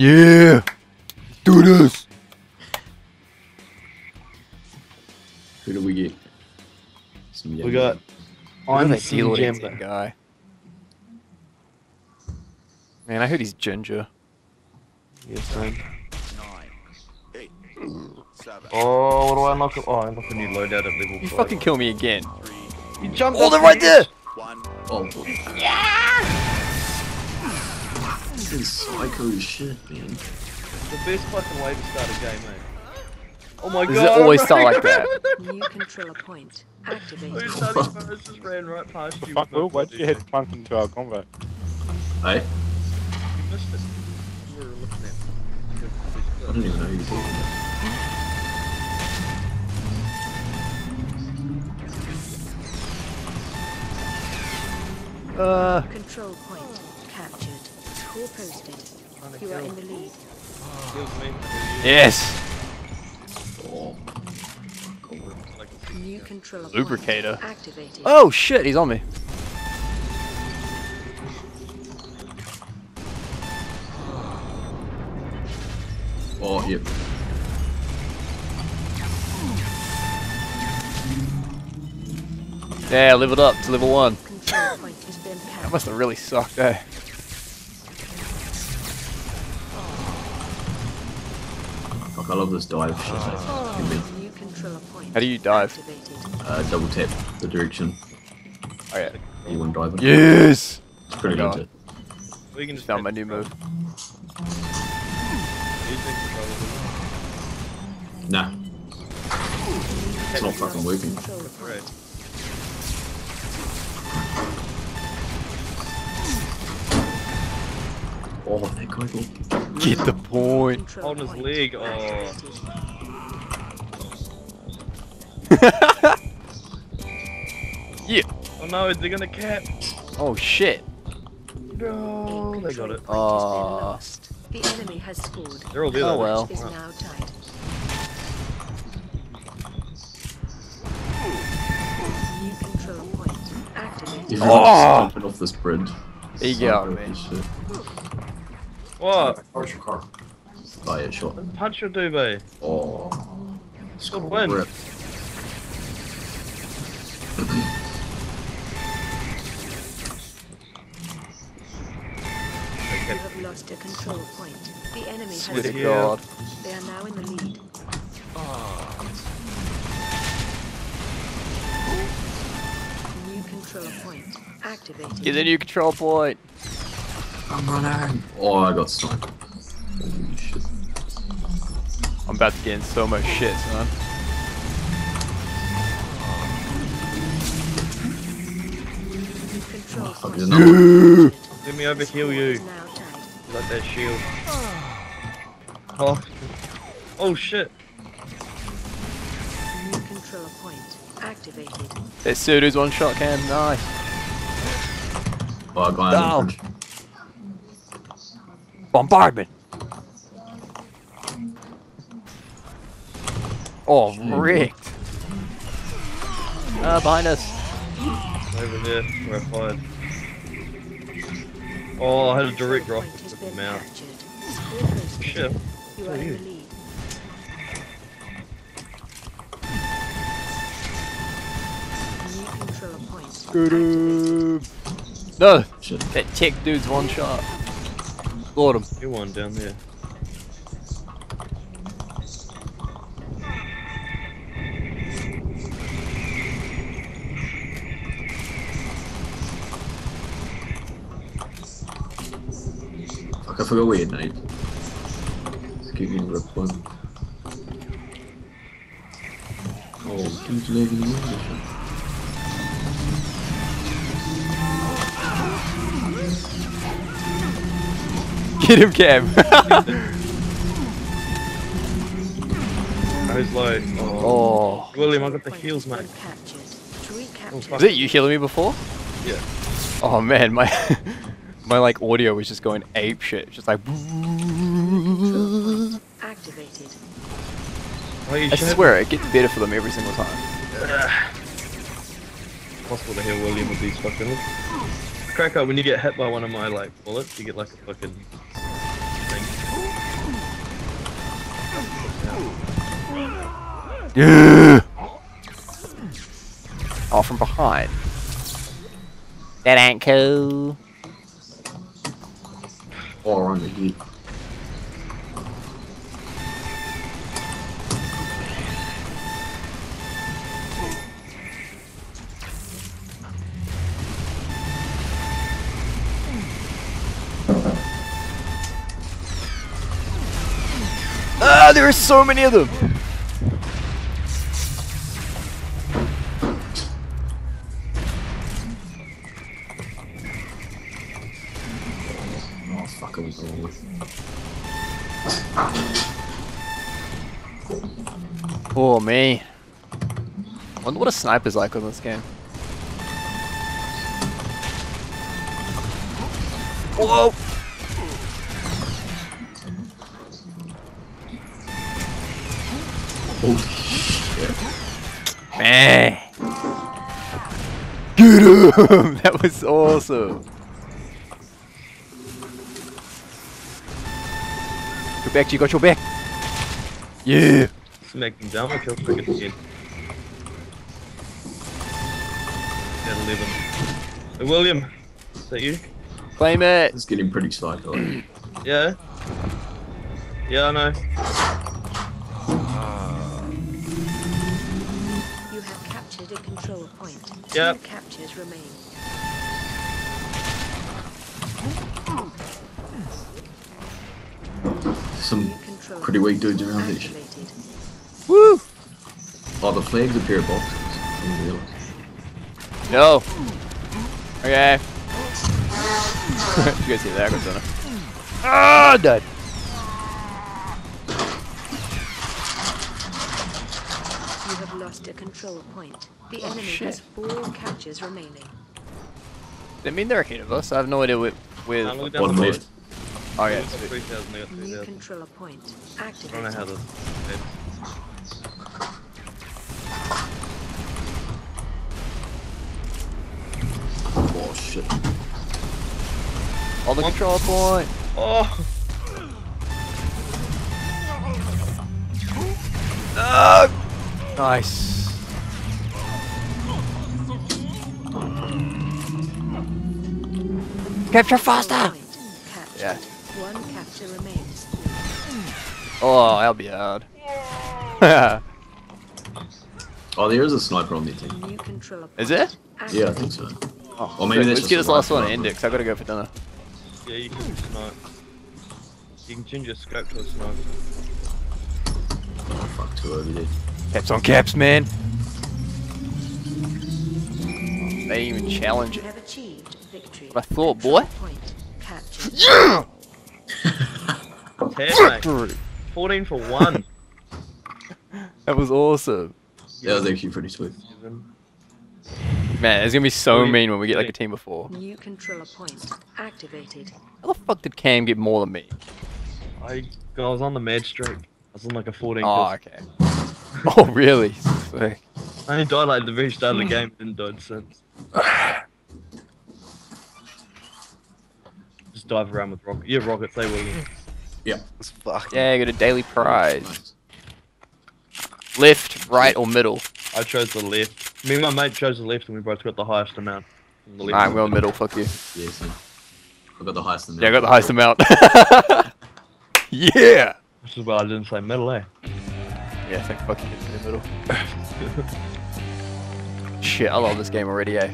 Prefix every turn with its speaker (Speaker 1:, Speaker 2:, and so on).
Speaker 1: Yeah! Do this!
Speaker 2: Who do we get? Some
Speaker 3: We got
Speaker 1: I'm
Speaker 3: I'm
Speaker 1: a deal with
Speaker 3: Jamba.
Speaker 1: guy. Man, I heard he's ginger.
Speaker 3: Yes, man.
Speaker 4: Nine, eight, seven,
Speaker 3: Oh, what do I unlock? Oh, I unlock a new loadout at level
Speaker 1: You
Speaker 3: five.
Speaker 1: fucking kill me again.
Speaker 3: You jumped
Speaker 1: Oh,
Speaker 3: up
Speaker 1: they're right there!
Speaker 4: one.
Speaker 2: Oh. This is psycho as shit, man.
Speaker 3: The best fucking way to start a game, mate. Oh my
Speaker 1: Does
Speaker 3: god.
Speaker 1: it always start like that?
Speaker 5: New controller point
Speaker 3: around.
Speaker 5: activated.
Speaker 3: Who's that? First just ran right past you.
Speaker 6: Fuck,
Speaker 3: with no
Speaker 6: Will, why'd you
Speaker 3: body.
Speaker 6: head plunk into our combat?
Speaker 2: Hey?
Speaker 3: You missed it. You were looking at.
Speaker 2: I don't even know who you're talking about.
Speaker 1: Uh,
Speaker 5: Control point captured. Posted. You are in the lead.
Speaker 1: Yes!
Speaker 2: Oh.
Speaker 5: New controller
Speaker 1: Lubricator.
Speaker 5: activated.
Speaker 1: Oh shit, he's on me.
Speaker 2: Oh, yep.
Speaker 1: Yeah, leveled up to level one.
Speaker 5: Control point has been
Speaker 1: That must have really sucked, eh?
Speaker 2: I love this dive shit. Give me,
Speaker 5: New controller point.
Speaker 1: How do you dive?
Speaker 2: Uh, double tap the direction
Speaker 1: Oh yeah.
Speaker 2: you want to dive in.
Speaker 1: Yes!
Speaker 2: It's pretty
Speaker 1: good.
Speaker 2: legit.
Speaker 3: we can just
Speaker 1: Found my new move.
Speaker 2: Nah. It's not fucking working.
Speaker 3: Right.
Speaker 2: Oh, that guy got
Speaker 1: Get the point.
Speaker 3: On his leg, oh.
Speaker 1: yeah.
Speaker 3: Oh no, they're gonna cap.
Speaker 1: Oh shit.
Speaker 3: No, they got it.
Speaker 5: Point has been
Speaker 1: Aw.
Speaker 5: The enemy has scored.
Speaker 3: They're all there.
Speaker 1: Oh, well.
Speaker 5: Is now tied. New control point activated.
Speaker 1: Oh!
Speaker 2: off this bridge.
Speaker 1: There you go, man.
Speaker 2: As shit.
Speaker 3: What?
Speaker 2: Oh, yeah, shot.
Speaker 3: Punch your dube.
Speaker 2: Oh.
Speaker 3: Good win.
Speaker 2: Rip.
Speaker 5: You have lost a control point. The enemy
Speaker 1: Swear
Speaker 5: has
Speaker 1: to God.
Speaker 5: They are now in the lead. Ah. New control point activated.
Speaker 1: Get the new control point.
Speaker 2: I'm running. Oh, I got sniped. Holy shit.
Speaker 1: I'm about to get in so much shit, son.
Speaker 5: New control
Speaker 2: Fuck,
Speaker 5: point
Speaker 2: there's another one.
Speaker 3: Let me over heal you.
Speaker 5: is now tied.
Speaker 3: Like that shield. Oh. Oh shit.
Speaker 5: New control point activated.
Speaker 1: That Sudo's one shot cam, nice.
Speaker 2: Oh, a guy on
Speaker 1: Oh.
Speaker 2: the bridge.
Speaker 1: Bombardment. Oh,
Speaker 2: Shit.
Speaker 1: rigged. Uh, behind us.
Speaker 3: Over there, we're fired. Oh, I had a direct
Speaker 5: Control
Speaker 3: rock
Speaker 5: point has
Speaker 3: with
Speaker 5: been
Speaker 3: the mouth.
Speaker 5: captured. Score posted.
Speaker 3: Shit.
Speaker 5: You
Speaker 3: Oh,
Speaker 5: are in
Speaker 3: you.
Speaker 5: the lead. New control point activated.
Speaker 1: No,
Speaker 2: Shit.
Speaker 1: that tech dude's one shot. Lord him.
Speaker 3: New one down there.
Speaker 2: Fuck, I forgot where you nade. Let's keep getting ripped one. Oh, keep lagging away.
Speaker 1: Get him.
Speaker 3: I was like, oh.
Speaker 1: oh.
Speaker 3: William, I got the
Speaker 5: has
Speaker 3: mate.
Speaker 5: been captured. To recapture
Speaker 3: fuck.
Speaker 1: Was it you healing me before?
Speaker 3: Yeah.
Speaker 1: Oh man, my my like audio was just going ape shit. Just like
Speaker 5: activated.
Speaker 1: I swear it gets better for them every single time.
Speaker 3: Possible to hear William with these fucking. Crack up when you get hit by one of my like bullets, you get like a fucking
Speaker 1: All oh, from behind. That ain't cool.
Speaker 2: Or on the heat.
Speaker 1: There are so many of them.
Speaker 2: Oh, fuck, I was the wrong way.
Speaker 1: Oh me. Wonder what a sniper's like on this game. Whoa!
Speaker 2: Holy shit.
Speaker 1: Man. Get him! That was awesome. Go back, you got your back. Yeah.
Speaker 3: Smacked him down, my kill quick at the. At 11. Hey, William, is that you?
Speaker 1: Claim it.
Speaker 2: It's getting pretty psycho.
Speaker 3: Yeah? Yeah, I know.
Speaker 5: Point.
Speaker 3: Yep.
Speaker 5: Two captures remain.
Speaker 2: Some pretty weak dudes around here.
Speaker 1: Woo!
Speaker 2: Oh, the flags appear boxes. I didn't realize.
Speaker 1: No. Okay. you guys see that, Arizona? Ah, died.
Speaker 5: You have lost a control point. The enemy
Speaker 1: shit.
Speaker 5: has four captures remaining.
Speaker 1: Didn't mean they're ahead of us. I have no idea with. with
Speaker 3: Nah, look down the
Speaker 1: oh,
Speaker 3: I
Speaker 1: yeah.
Speaker 3: got
Speaker 1: sweet.
Speaker 3: 3,000, I got
Speaker 5: New
Speaker 3: 3,000.
Speaker 5: controller point
Speaker 3: I
Speaker 5: activated.
Speaker 3: don't know how to.
Speaker 2: Oh shit.
Speaker 1: On the control point.
Speaker 3: Oh!
Speaker 1: Ah! Nice. Capture faster!
Speaker 5: Point captured.
Speaker 1: Yeah.
Speaker 5: One capture remains.
Speaker 1: Oh, that'll be hard.
Speaker 2: Oh, there is a sniper on their team.
Speaker 5: New controller point.
Speaker 1: Is it?
Speaker 2: Yeah, I think so.
Speaker 1: Oh,
Speaker 2: Or maybe
Speaker 1: sick. Let's get
Speaker 2: just
Speaker 1: this last one
Speaker 2: rifle.
Speaker 1: index. I gotta go for dinner.
Speaker 3: Yeah, you can snipe. You can change your scope to a sniper.
Speaker 2: Oh, fuck, two over there.
Speaker 1: Caps on caps, man. They even challenge
Speaker 5: You
Speaker 1: it.
Speaker 5: Have achieved victory.
Speaker 1: What I thought, boy. Yeah!
Speaker 3: Hey, mate.
Speaker 1: Victory.
Speaker 3: 14 for 1.
Speaker 1: That was awesome.
Speaker 2: That was actually pretty sweet.
Speaker 1: Man, it's gonna be so
Speaker 3: Really?
Speaker 1: mean when we get like a team of four.
Speaker 5: New controller point activated.
Speaker 1: How the fuck did Cam get more than me?
Speaker 3: I, I was on the mad streak. I was on like a 14
Speaker 1: Oh,
Speaker 3: kill.
Speaker 1: okay. Oh, really? Sick.
Speaker 3: I only died like at the very start of the game, didn't die since. Just dive around with rockets. Yeah, rockets, they will.
Speaker 2: Yeah.
Speaker 1: Yeah, you got a daily prize.
Speaker 2: Nice.
Speaker 1: Left, right, or middle?
Speaker 3: I chose the left. Me and my mate chose the left, and we both got the highest amount. from the left.
Speaker 1: Alright, I'm going middle, fuck you.
Speaker 2: Yeah, same. I got the highest in
Speaker 1: Yeah, I got the highest amount. yeah!
Speaker 3: This is why I didn't say middle, eh?
Speaker 1: Yeah, thank fuck you in the middle. Shit, I love this game already, eh?